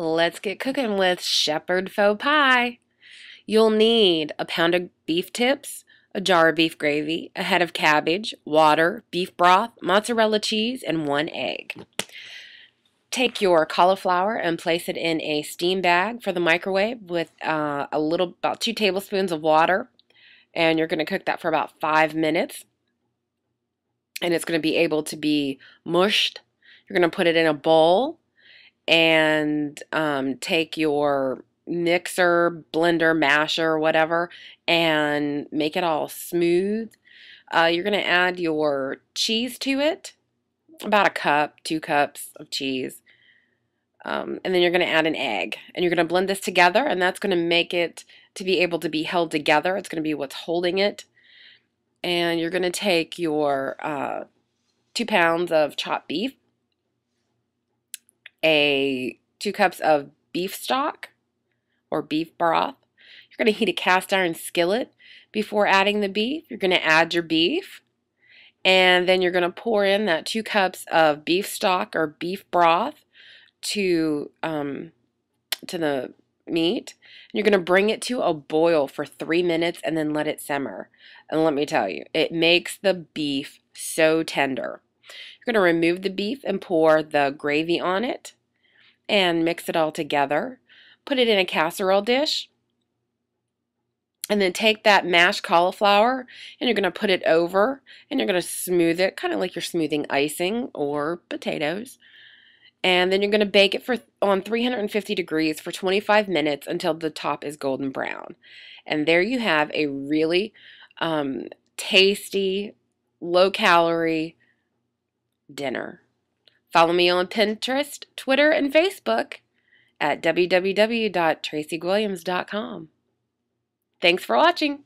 Let's get cooking with shepherd faux pie. You'll need a pound of beef tips, a jar of beef gravy, a head of cabbage, water, beef broth, mozzarella cheese, and one egg. Take your cauliflower and place it in a steam bag for the microwave with uh, a little, about two tablespoons of water. And you're going to cook that for about five minutes. And it's going to be able to be mushed. You're going to put it in a bowl and um, take your mixer, blender, masher, whatever, and make it all smooth. Uh, you're going to add your cheese to it, about a cup, two cups of cheese. Um, and then you're going to add an egg. And you're going to blend this together, and that's going to make it to be able to be held together. It's going to be what's holding it. And you're going to take your uh, two pounds of chopped beef, a two cups of beef stock or beef broth. You're going to heat a cast iron skillet before adding the beef. You're going to add your beef and then you're going to pour in that two cups of beef stock or beef broth to um, to the meat. And You're going to bring it to a boil for three minutes and then let it simmer. And let me tell you, it makes the beef so tender. You're going to remove the beef and pour the gravy on it and mix it all together. Put it in a casserole dish. And then take that mashed cauliflower and you're going to put it over and you're going to smooth it, kind of like you're smoothing icing or potatoes. And then you're going to bake it for on 350 degrees for 25 minutes until the top is golden brown. And there you have a really um, tasty, low calorie dinner. Follow me on Pinterest, Twitter, and Facebook at www.traceyguilliams.com. Thanks for watching.